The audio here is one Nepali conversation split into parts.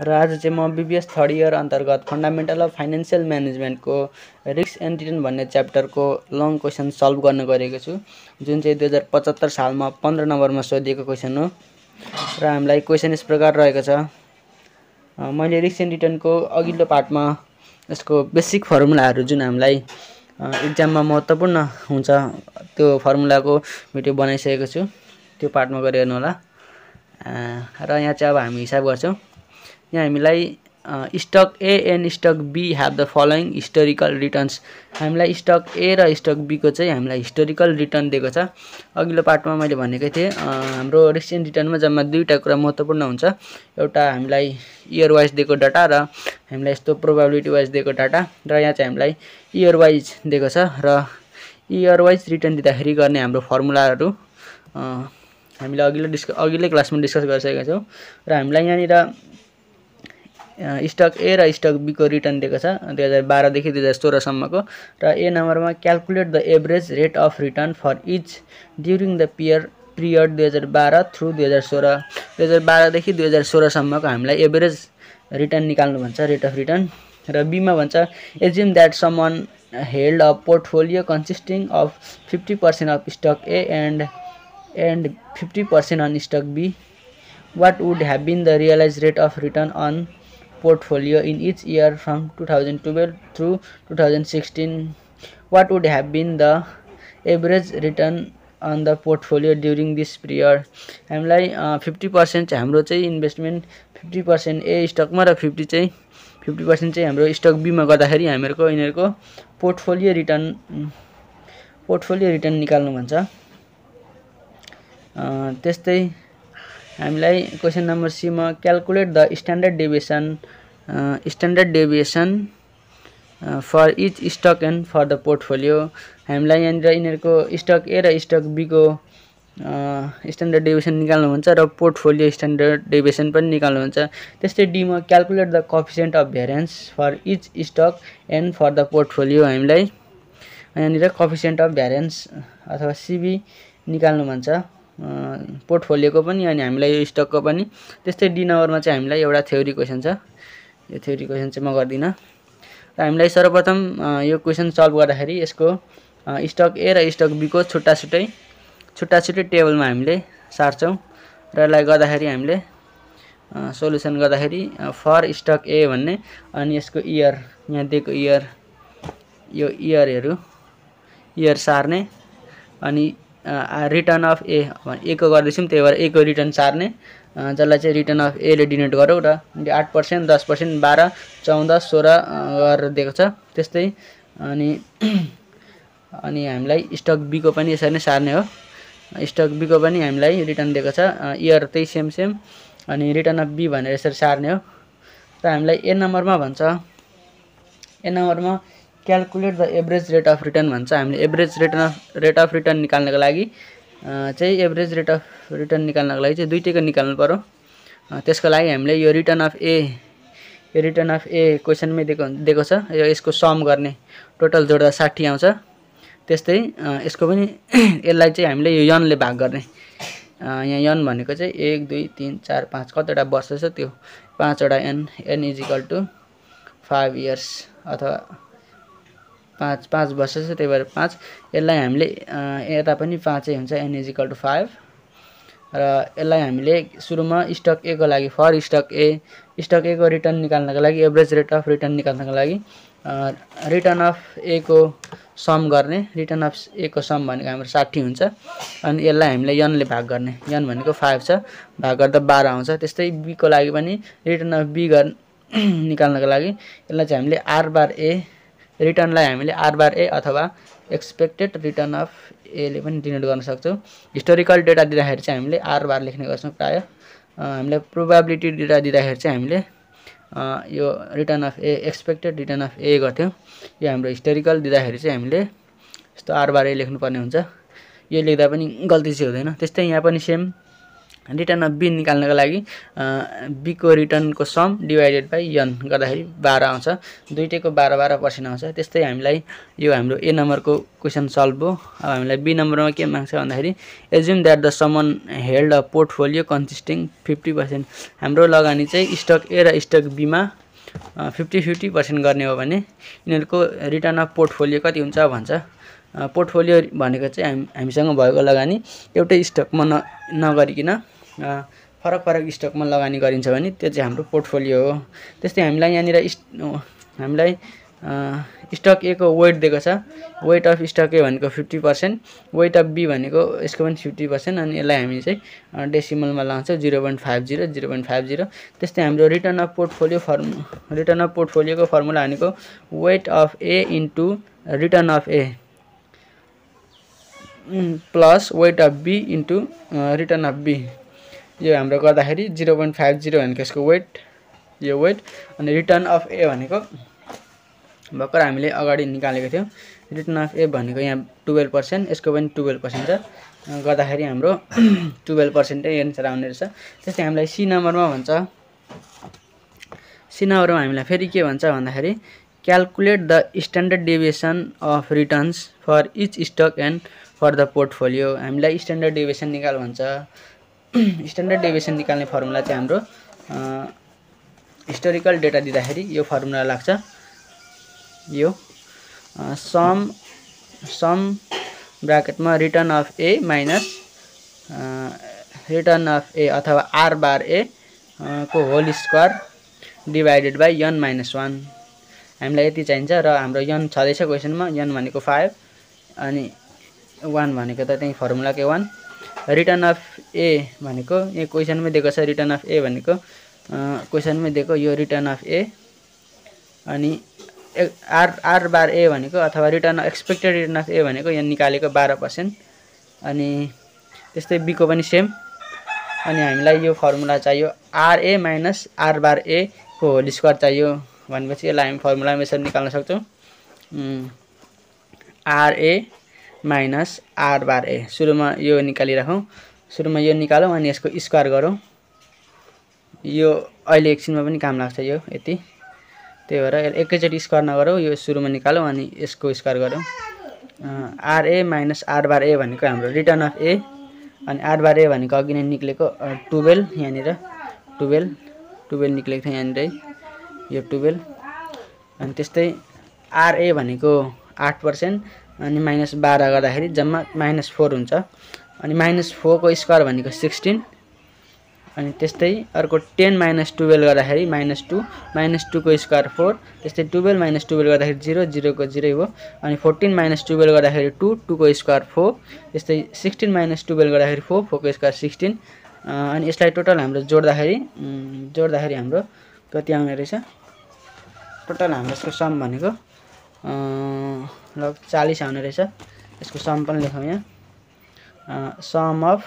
र आज चाहिँ म बिबिएस थर्ड इयर अन्तर्गत फन्डामेन्टल अफ फाइनेन्सियल म्यानेजमेन्टको रिस्क एन्ड रिटर्न भन्ने च्याप्टरको लङ क्वेसन सल्भ गर्न गएको छु। जुन चाहिँ दुई हजार पचहत्तर सालमा पन्ध्र नम्बरमा सोधिएको क्वेसन हो। र हामीलाई क्वेसन यस प्रकार रहेको छ। मैले रिस्क एन्ड रिटर्नको अघिल्लो पार्टमा यसको बेसिक फर्मुलाहरू जुन हामीलाई इक्जाममा महत्त्वपूर्ण हुन्छ त्यो फर्मुलाको भिडियो बनाइसकेको छु। त्यो पार्टमा गरिहेर्नु होला। र यहाँ चाहिँ अब हामी हिसाब गर्छौँ। यहाँ हामीलाई stock A and stock B have the following historical returns हामीलाई स्टक ए र स्टक बीको चाहिँ हामीलाई हिस्टोरिकल रिटर्न दिएको छ। अघिल्लो पार्टमा मैले भनेकै थिएँ हाम्रो रिसेन्ट रिटर्नमा जम्मा दुईवटा कुरा महत्त्वपूर्ण हुन्छ। एउटा हामीलाई इयर वाइज दिएको डाटा र हामीलाई यस्तो प्रोभाबिलिटी वाइज दिएको डाटा र यहाँ चाहिँ हामीलाई इयर वाइज दिएको छ र इयर वाइज रिटर्न दिँदाखेरि गर्ने हाम्रो फर्मुलाहरू हामीले अघिल्लो डिस्क अघिल्लै क्लासमा डिस्कस गरिसकेका छौँ। र हामीलाई यहाँनिर स्टक ए र स्टक बीको रिटर्न दिएको छ दुई हजार बाह्रदेखि दुई हजार सोह्रसम्मको। र ए नम्बरमा calculate the average rate of return for each during the peer period दुई हजार बाह्र थ्रु दुई हजार सोह्र। दुई हजार बाह्रदेखि दुई हजार सोह्रसम्मको हामीलाई एभरेज रिटर्न निकाल्नु भन्छ रेट अफ रिटर्न र बीमा भन्छ assume that someone held a portfolio consisting of fifty percent of stock A and and fifty percent on stock B what would have been the realise rate of return on portfolio in each year from 2012 through 2016 what would have been the average return on the portfolio during this period हामीलाई फिफ्टी पर्सेन्ट चाहिँ हाम्रो चाहिँ इन्भेस्टमेन्ट फिफ्टी पर्सेन्ट ए स्टकमा र फिफ्टी चाहिँ फिफ्टी पर्सेन्ट चाहिँ हाम्रो स्टक बिमा गर्दाखेरि हामीहरूको यिनीहरूको पोर्टफोलियो रिटर्न पोर्टफोलियो रिटर्न निकाल्नु भन्छ। त्यस्तै हामीलाई question number Seema calculate the standard deviation standard deviation for each stock and for the portfolio हामीलाई यहाँनिर यिनीहरूको स्टक ए र स्टक बीको स्ट्यान्डर्ड डेभिएसन निकाल्नुहुन्छ र पोर्टफोलियो स्ट्यान्डर्ड डेभिएसन पनि निकाल्नुहुन्छ त्यस्तै डीमा calculate the coefficient of variance for each stock and for the portfolio हामीलाई यहाँनिर कफिसियन्ट अफ भेरिएन्स अथवा सिबी निकाल्नु भन्छ। पोर्टफोलियोको पनि अनि हामीलाई यो स्टकको पनि। त्यस्तै डी नम्बरमा चाहिँ हामीलाई एउटा थ्योरी क्वेसन छ। यो थ्योरी क्वेसन चाहिँ म गर्दिनँ। र हामीलाई सर्वप्रथम यो क्वेसन सल्भ गर्दाखेरि यसको स्टक ए र स्टक बीको छुट्टा छुट्टै छुट्टा छुट्टै टेबलमा हामीले सार्छौँ। र यसलाई गर्दाखेरि हामीले सोल्युसन गर्दाखेरि फर स्टक ए भन्ने अनि यसको इयर यहाँ दिएको इयर यो इयरहरू इयर सार्ने अनि रिटर्न अफ ए एको गर्दैछौँ त्यही भएर एको रिटर्न सार्ने। जसलाई चाहिँ रिटर्न अफ एले डिनोट गरौँ र आठ पर्सेन्ट दस पर्सेन्ट बाह्र चौध सोह्र गरेर दिएको छ। त्यस्तै अनि अनि हामीलाई स्टक बीको पनि यसरी नै सार्ने हो। स्टक बीको पनि हामीलाई रिटर्न दिएको छ। इयर त्यही सेम सेम अनि रिटर्न अफ बी भनेर यसरी सार्ने हो। र हामीलाई ए नम्बरमा भन्छ। ए नम्बरमा calculate the average rate of return भन्छ। हामीले average return of rate of return निकाल्नको लागि चाहिँ एभरेज रेट अफ रिटर्न निकाल्नको लागि चाहिँ दुइटैको निकाल्नु पऱ्यो त्यसको लागि हामीले यो रिटर्न अफ ए यो रिटर्न अफ ए क्वेसनमै दिएको दिएको छ। यो यसको सम गर्ने टोटल जोड्दा साठी आउँछ। त्यस्तै यसको पनि यसलाई चाहिँ हामीले यो यनले भाग गर्ने। यहाँ यन भनेको चाहिँ एक दुई तिन चार पाँच कतिवटा वर्ष छ त्यो। पाँचवटा N N is equal to five years अथवा पाँच पाँच वर्ष छ त्यही भएर पाँच। यसलाई हामीले यता पनि पाँचै हुन्छ एनइजिकल टु फाइभ र यसलाई हामीले सुरुमा स्टक एको लागि फर स्टक ए स्टक एको रिटर्न निकाल्नको लागि एभरेज रेट अफ रिटर्न निकाल्नको लागि रिटर्न अफ एको सम गर्ने रिटर्न अफ एको सम भनेको हाम्रो साठी हुन्छ। अनि यसलाई हामीले यनले भाग गर्ने यन भनेको फाइभ छ भाग गर्दा बाह्र आउँछ। त्यस्तै बीको लागि पनि रिटर्न अफ बी गर् निकाल्नको लागि यसलाई चाहिँ हामीले आर बार ए रिटर्नलाई हामीले आर बार ए अथवा एक्सपेक्टेड रिटर्न अफ एले पनि डिनोट गर्न सक्छौँ। हिस्टोरिकल डेटा दिँदाखेरि चाहिँ हामीले आर बार लेख्ने गर्छौँ प्रायः। हामीले प्रोभाबिलिटी डेटा दिँदाखेरि चाहिँ हामीले यो return of A expected return of A गर्थ्यौँ। यो हाम्रो हिस्टोरिकल दिँदाखेरि चाहिँ हामीले यस्तो आर बार ए लेख्नुपर्ने हुन्छ। यो लेख्दा पनि गल्ती चाहिँ हुँदैन। त्यस्तै यहाँ पनि सेम रिटर्न अफ बी निकाल्नको लागि बीको रिटर्नको सम डिभाइडेड बाई यन गर्दाखेरि बाह्र आउँछ। दुइटैको बाह्र बाह्र पर्सेन्ट आउँछ। त्यस्तै हामीलाई यो हाम्रो ए नम्बरको क्वेसन सल्भ भयो अब हामीलाई बी नम्बरमा के माग्छ भन्दाखेरि assume that the someone held a portfolio consisting fifty percent हाम्रो लगानी चाहिँ स्टक ए र स्टक बीमा फिफ्टी फिफ्टी पर्सेन्ट गर्ने हो भने यिनीहरूको रिटर्न अफ पोर्टफोलियो कति हुन्छ भन्छ। पोर्टफोलियो भनेको चाहिँ हामी हामीसँग भएको लगानी एउटै स्टकमा न नगरिकन फरक फरक स्टकमा लगानी गरिन्छ भने त्यो चाहिँ हाम्रो पोर्टफोलियो हो। त्यस्तै हामीलाई यहाँनिर हामीलाई स्टक ए को वेट दिएको छ। वेट अफ स्टक ए भनेको fifty percent weight of B भनेको यसको पनि फिफ्टी पर्सेन्ट अनि यसलाई हामी चाहिँ डेसिमलमा लगाउँछौँ zero point five zero zero point five zero त्यस्तै हाम्रो return of portfolio form return of पोर्टफोलियोको formula भनेको weight of A into return of A plus weight of B into return of B यो हाम्रो गर्दाखेरि जिरो पोइन्ट फाइभ जिरो भनेको यसको वेट यो वेट अनि रिटर्न अफ ए भनेको भर्खर हामीले अगाडि निकालेको थियौँ। रिटर्न अफ ए भनेको यहाँ टुवेल्भ पर्सेन्ट यसको पनि टुवेल्भ पर्सेन्ट छ। गर्दाखेरि हाम्रो टुवेल्भ पर्सेन्टै एन्सर आउने रहेछ। त्यस्तै हामीलाई सी नम्बरमा भन्छ। सी नम्बरमा हामीलाई फेरि के भन्छ भन्दाखेरि calculate the standard deviation of returns for each stock and for the portfolio हामीलाई स्ट्यान्डर्ड डेभिएसन निकाल भन्छ। स्ट्यान्डर्ड डेभिएसन निकाल्ने फर्मुला चाहिँ हाम्रो हिस्टोरिकल डेटा दिँदाखेरि यो फर्मुला लाग्छ। यो sum sum ब्राकेटमा return of A minus return of A अथवा आर बार ए को whole square divided by n minus one हामीलाई यति चाहिन्छ र हाम्रो यन छँदैछ क्वेसनमा यन भनेको फाइभ अनि वान भनेको त त्यहीँ फर्मुलाकै वान रिटर्न अफ ए भनेको यहाँ क्वेसनमै दिएको छ रिटर्न अफ ए भनेको। क्वेसनमै दिएको यो रिटर्न अफ ए अनि आर आर बार ए भनेको अथवा return expected return of A भनेको यहाँ निकालेको बाह्र पर्सेन्ट अनि त्यस्तै बीको पनि सेम अनि हामीलाई यो फर्मुला चाहियो। R A minus R bar A को होल स्क्वायर चाहियो। भनेपछि यसलाई हामी फर्मुलामा यसरी निकाल्न सक्छौँ। R A minus R bar A. सुरुमा यो निकालिराखौँ। सुरुमा यो निकालौँ अनि यसको स्क्वायर गरौँ। यो अहिले एकछिनमा पनि काम लाग्छ यो यति। त्यही भएर एकैचोटि स्क्वायर नगरौँ यो सुरुमा निकालौँ अनि यसको स्क्वायर गरौँ। R A minus R bar A भनेको हाम्रो रिटर्न अफ ए अनि आर बार ए भनेको अघि नै निक्लेको टुवेल्भ यहाँनिर। टुवेल्भ टुवेल्भ निक्लेको थियो यहाँनिर। यो टुवेल्भ। अनि त्यस्तै आरए भनेको आठ पर्सेन्ट अनि माइनस बाह्र गर्दाखेरि जम्मा माइनस फोर हुन्छ। अनि माइनस फोरको स्क्वायर भनेको सिक्सटिन। अनि त्यस्तै अर्को टेन माइनस टुवेल्भ गर्दाखेरि माइनस टू माइनस टूको स्क्वायर फोर त्यस्तै टुवेल्भ माइनस टुवेल्भ गर्दाखेरि जिरो जिरोको जिरो हो। अनि फोर्टिन माइनस टुवेल्भ गर्दाखेरि टू टूको स्क्वायर फोर त्यस्तै सिक्सटिन माइनस टुवेल्भ गर्दाखेरि फोर फोरको स्क्वायर सिक्सटिन। अनि यसलाई टोटल हाम्रो जोड्दाखेरि जोड्दाखेरि हाम्रो कति आउने रहेछ? टोटल हाम्रो यसको सम भनेको लगभग चालिस आउने रहेछ। यसको सम पनि लेखौँ यहाँ। Sum of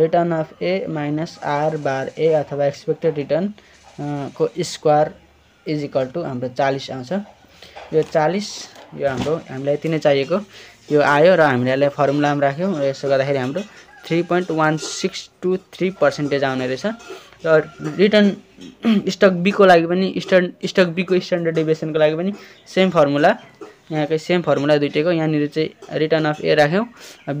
return of A minus R bar A अथवा एक्सपेक्टेड रिटर्न को स्क्वायर इज इक्वल टु हाम्रो चालिस आउँछ। यो चालिस यो हाम्रो हामीलाई यति नै चाहिएको। यो आयो र हामीले यसलाई फर्मुलामा राख्यौँ र यसो गर्दाखेरि हाम्रो three point one six two three percentage आउने रहेछ। र रिटर्न स्टक बीको लागि पनि स्टक स्टक बीको स्ट्यान्डर्ड डेभिएसनको लागि पनि सेम फर्मुला यहाँकै सेम फर्मुला दुइटैको। यहाँनिर चाहिँ रिटर्न अफ ए राख्यौँ।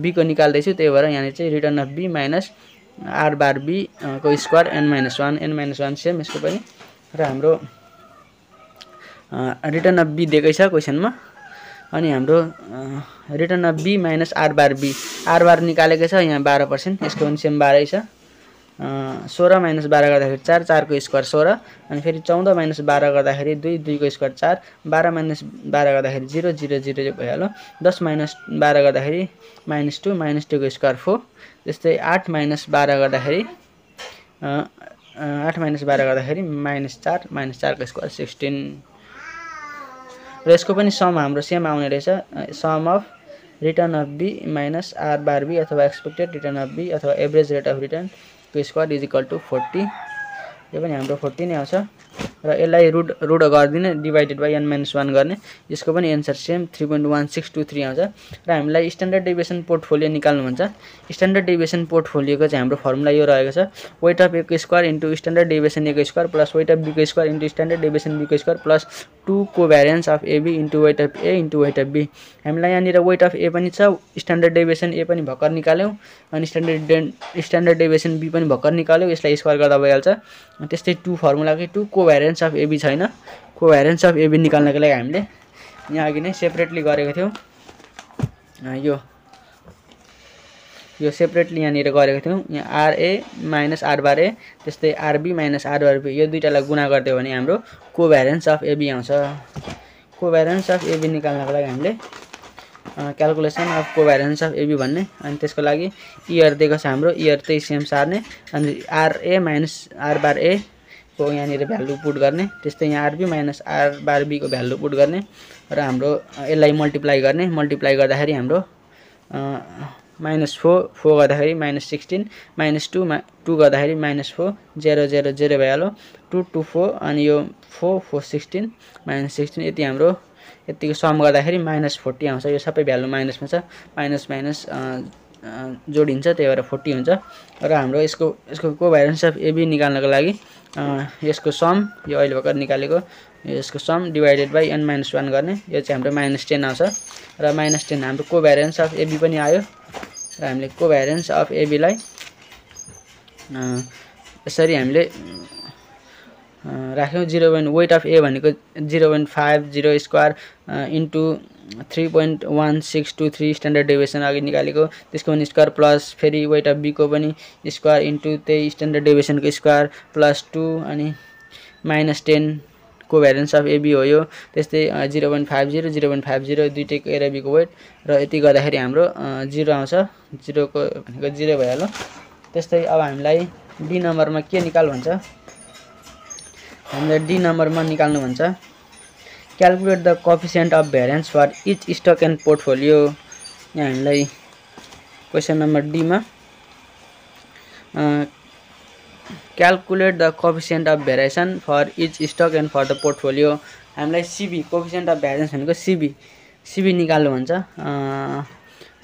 बीको निकाल्दैछु त्यही भएर यहाँनिर चाहिँ return of B minus R bar B को square N minus one N minus one same यसको पनि र हाम्रो रिटर्न अफ बी दिएकै छ क्वेसनमा। अनि हाम्रो return of B minus R bar B R bar निकालेकै छ यहाँ बाह्र पर्सेन्ट यसको पनि सेम बाह्रै छ। सोह्र माइनस बाह्र गर्दाखेरि चार चारको स्क्वायर सोह्र अनि फेरि चौध माइनस बाह्र गर्दाखेरि दुई दुईको स्क्वायर चार बाह्र माइनस बाह्र गर्दाखेरि जिरो जिरो जिरो भइहाल्यो। दस माइनस बाह्र गर्दाखेरि माइनस टू माइनस टूको स्क्वायर फोर त्यस्तै आठ माइनस बाह्र गर्दाखेरि आठ माइनस बाह्र गर्दाखेरि माइनस चार माइनस चारको स्क्वायर सिक्सटिन। र यसको पनि सम हाम्रो सेम आउने रहेछ sum of return of B minus R bar B अथवा एक्सपेक्टेड रिटर्न अफ बी अथवा एभरेज रेट अफ रिटर्न। को square is equal to forty यो पनि हाम्रो फोर्टी नै आउँछ र यसलाई रुट रुट गरिदिने divided by N minus one गर्ने। यसको पनि answer same three point one six two three आउँछ। र हामीलाई स्ट्यान्डर्ड डेभिएसन पोर्टफोलियो निकाल्नु भन्छ स्ट्यान्डर्ड डेभिएसन पोर्टफोलियोको चाहिँ हाम्रो फर्मुला यो रहेको छ। वेट अफ एको स्क्वायर इन्टु स्ट्यान्डर्ड डेभिएसन एको स्क्वायर प्लस वेट अफ बीको स्क्वायर इन्टु स्ट्यान्डर्ड डेभिएसन बीको स्क्वायर प्लस टु को variance of AB into weight of A into weight of B हामीलाई यहाँनिर वेट अफ ए पनि छ स्ट्यान्डर्ड डेभिएसन ए पनि भर्खर निकाल्यौँ अनि स्ट्यान्डर्ड स्ट्यान्डर्ड डेभिएसन बी पनि भर्खर निकाल्यौँ यसलाई स्क्वायर गर्दा भइहाल्छ। त्यस्तै टु फर्मुलाकै टु को भ्यारिएन्स अफ एबी छैन। को भ्यारिएन्स अफ एबी निकाल्नको लागि हामीले यहाँ अघि नै सेपरेटली गरेको थियौँ। यो। यो सेपरेटली यहाँनिर गरेको थियौँ। यहाँ R A minus R bar A त्यस्तै R B minus R bar B यो दुइटालाई गुणा गरिदियो भने हाम्रो कोभ्यारेन्स अफ एबी आउँछ। कोभ्यारेन्स अफ एबी निकाल्नको लागि हामीले calculation of covariance of AB भन्ने अनि त्यसको लागि इयर दिएको छ हाम्रो इयर त्यही सेम सार्ने। अनि R A minus R bar A को यहाँनिर भ्यालु पुट गर्ने त्यस्तै यहाँ R B minus R bar बीको value put गर्ने र हाम्रो यसलाई मल्टिप्लाई गर्ने। मल्टिप्लाई गर्दाखेरि हाम्रो माइनस फोर फोर गर्दाखेरि माइनस सिक्सटिन माइनस टू मा टू गर्दाखेरि minus four zero zero zero भइहाल्यो। टू टू फोर अनि यो four four sixteen minus sixteen यति हाम्रो यतिको सम गर्दाखेरि माइनस फोर्टी आउँछ। यो सबै भ्यालु माइनसमा छ। माइनस माइनस जोडिन्छ त्यही भएर फोर्टी हुन्छ। र हाम्रो यसको यसको को भाइरेन्स अफ एबी निकाल्नको लागि यसको सम यो अहिले भर्खर निकालेको यसको sum divided by N minus one गर्ने। यो चाहिँ हाम्रो माइनस टेन आउँछ। र माइनस टेन हाम्रो को भ्यारेन्स अफ एबी पनि आयो। र हामीले को भ्यारेन्स अफ एबीलाई यसरी हामीले राख्यौँ। Zero point weight of A भनेको zero point five zero square into three point one six two three standard deviation अघि निकालेको। त्यसको पनि स्क्वायर प्लस फेरि वेट अफ बीको पनि स्क्वायर इन्टु त्यही स्ट्यान्डर्ड डेभिएसनको स्क्वायर प्लस टू अनि माइनस टेन को भ्यारेन्स अफ एबी हो यो। त्यस्तै zero point five zero zero point five zero दुइटैको एरबीको वेट र यति गर्दाखेरि हाम्रो जिरो आउँछ। जिरोको भनेको जिरो भइहाल्यो। त्यस्तै अब हामीलाई डी नम्बरमा के निकाल भन्छ हामीलाई डी नम्बरमा निकाल्नु भन्छ calculate the coefficient of variance for each stock and portfolio यहाँ हामीलाई question number डीमा calculate the coefficient of variation for each stock and for the portfolio हामीलाई सिबी कोफिसियन्ट अफ भेरिएन्स भनेको सिबी सिबी निकाल्नु भन्छ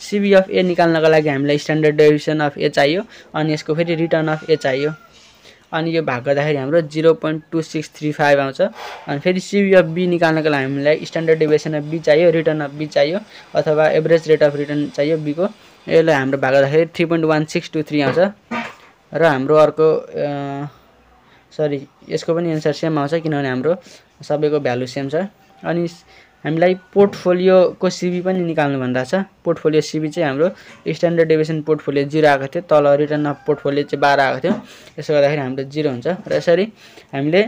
सिबी अफ ए निकाल्नको लागि हामीलाई स्ट्यान्डर्ड डेभिसन अफ ए चाहियो अनि यसको फेरि रिटर्न अफ ए चाहियो अनि यो भाग गर्दाखेरि हाम्रो zero point two six three five आउँछ। अनि फेरि सिबी अफ बी निकाल्नको लागि हामीलाई स्ट्यान्डर्ड डेभिएसन अफ बी चाहियो रिटर्न अफ बी चाहियो अथवा एभरेज रेट अफ रिटर्न चाहियो बीको यसलाई हाम्रो भाग गर्दाखेरि three point one six two three आउँछ। र हाम्रो अर्को सरी यसको पनि एन्सर सेम आउँछ किनभने हाम्रो सबैको भ्यालु सेम छ। अनि हामीलाई पोर्टफोलियोको सिबी पनि निकाल्नु भन्दा छ। पोर्टफोलियो सिबी चाहिँ हाम्रो स्ट्यान्डर्ड डेभिसन पोर्टफोलियो जिरो आएको थियो तल रिटर्न अफ पोर्टफोलियो चाहिँ बाह्र आएको थियो। त्यसो गर्दाखेरि हाम्रो जिरो हुन्छ। र यसरी हामीले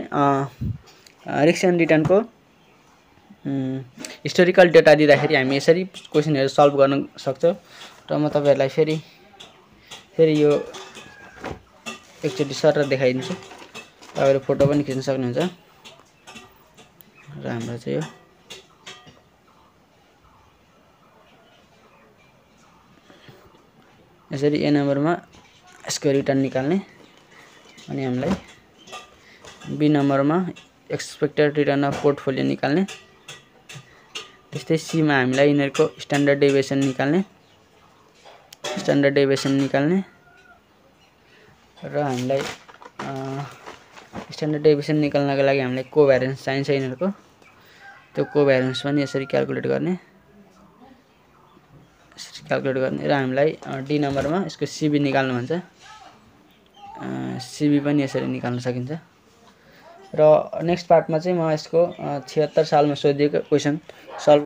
रिक्स एन्ड रिटर्नको हिस्टोरिकल डेटा दिँदाखेरि हामी यसरी क्वेसनहरू सल्भ गर्न सक्छौँ। र म तपाईँहरूलाई फेरि फेरि यो एकचोटि सर देखाइदिन्छु। तपाईँहरू फोटो पनि खिच्न सक्नुहुन्छ। र हाम्रो चाहिँ यो यसरी ए नम्बरमा यसको रिटर्न निकाल्ने। अनि हामीलाई बी नम्बरमा एक्सपेक्टेड रिटर्न अफ पोर्टफोलियो निकाल्ने। त्यस्तै सीमा हामीलाई यिनीहरूको स्ट्यान्डर्ड डेभिएसन निकाल्ने। स्ट्यान्डर्ड डेभिएसन निकाल्ने। र हामीलाई स्ट्यान्डर्ड डेभिएसन निकाल्नको लागि हामीलाई कोभ्यारेन्स चाहिन्छ यिनीहरूको। त्यो कोभ्यारेन्स पनि यसरी क्यालकुलेट गर्ने। क्यालकुलेट गर्ने र हामीलाई डी नम्बरमा यसको सिबी निकाल्नु भन्छ। सिबी पनि यसरी निकाल्न सकिन्छ। र नेक्स्ट पार्टमा चाहिँ म यसको छिहत्तर सालमा सोधिएको क्वेसन सल्भ